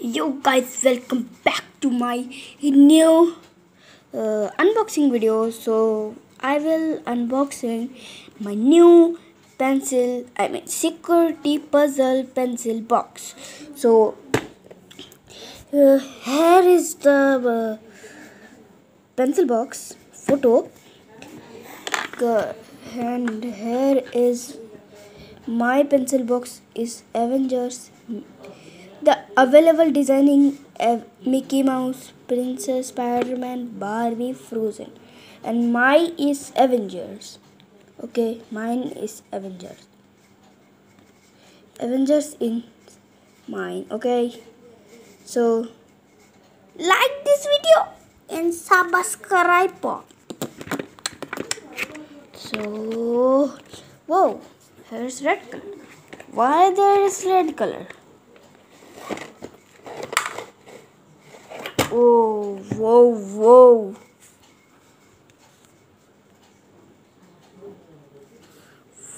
Yo guys, welcome back to my new uh, unboxing video. So I will unboxing my new pencil. I mean security puzzle pencil box. So uh, here is the uh, pencil box photo, and here is my pencil box is Avengers available designing Mickey Mouse, Princess, Spider-Man, Barbie, Frozen, and my is Avengers. Okay, mine is Avengers. Avengers in mine. Okay, so like this video and subscribe. So, whoa, here's red color. Why there is red color? Whoa, whoa,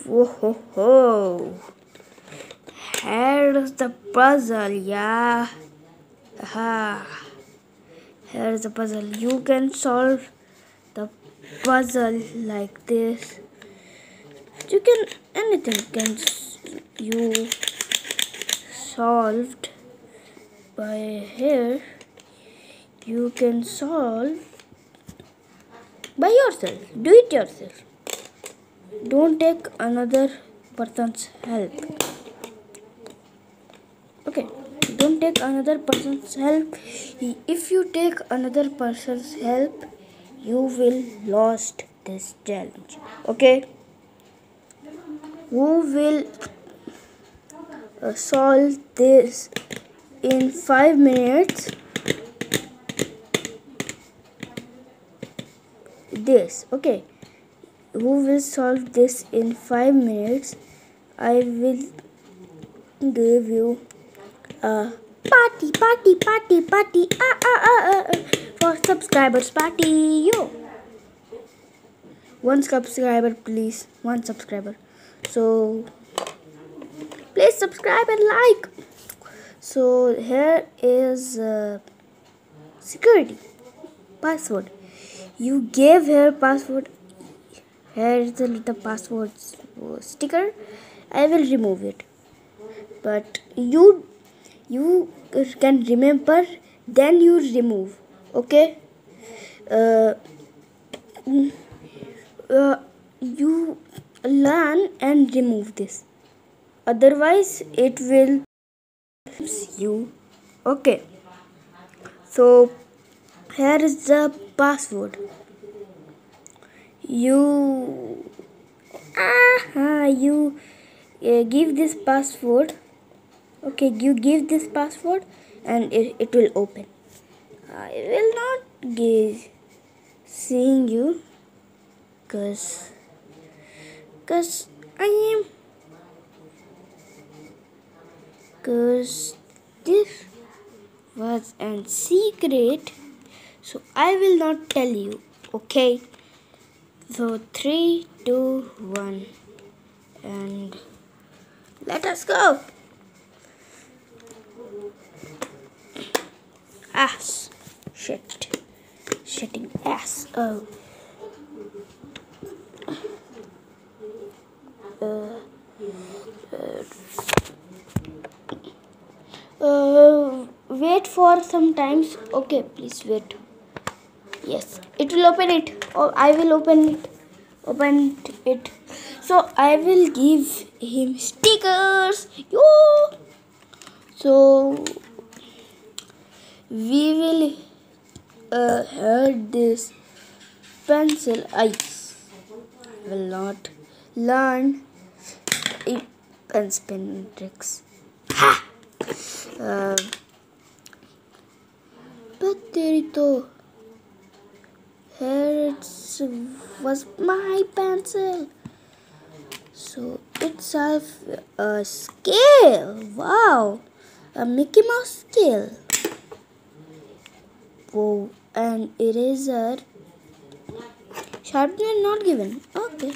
whoa. Ho, ho. Here's the puzzle, yeah. Aha. Here's the puzzle. You can solve the puzzle like this. You can, anything can you solved by here you can solve by yourself. Do it yourself. Don't take another person's help. Okay, don't take another person's help. If you take another person's help, you will lost this challenge. Okay, who will uh, solve this in five minutes? This. Okay. Who will solve this in five minutes? I will give you a party party party party. Ah, ah, ah, ah, for subscribers party yo. One subscriber please. One subscriber. So please subscribe and like. So here is uh, security. Password you gave her password here is the little password sticker. I will remove it. But you you can remember then you remove okay? Uh, uh, you learn and remove this. Otherwise it will you okay? So here is the password. You ah you uh, give this password. Okay you give this password and it, it will open. I will not give seeing you cause cause i am cause this was a secret so I will not tell you okay? So three two one. And let us go. Ass. Shit. Shitting ass. Oh. Uh, uh, uh, wait for some times. Okay please wait yes. It will open it. Or oh, i will open it. Open it. So i will give him stickers. Yo. So we will uh, hurt this pencil. I will not learn pen spin tricks. Ha! Uh, but there it is here it was my pencil. So it's a a scale. Wow. A mickey mouse scale. Oh and eraser. Sharpener not given. Okay.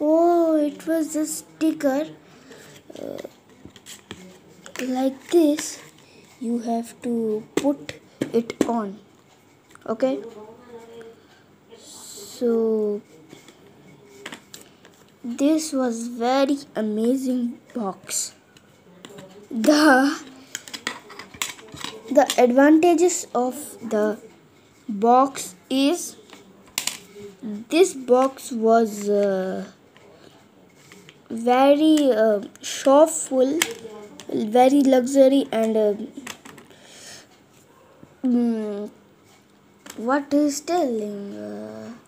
Oh it was a sticker. Uh, like this. You have to put it on. Okay so this was very amazing box. The the advantages of the box is this box was uh, very uh, very luxury and uh, mm, what is telling uh,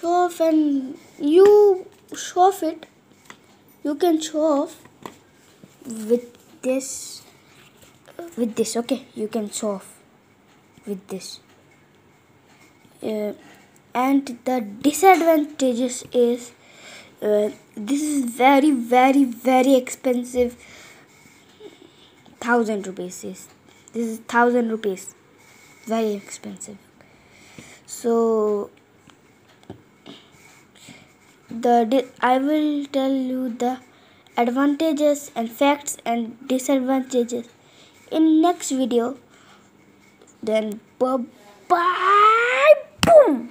show off and you show off it. You can show off with this with this okay? You can show off with this. Uh, and the disadvantages is uh, this is very very very expensive. Thousand rupees is this is thousand rupees. Very expensive. So the I will tell you the advantages and facts and disadvantages. In next video then bye bye boom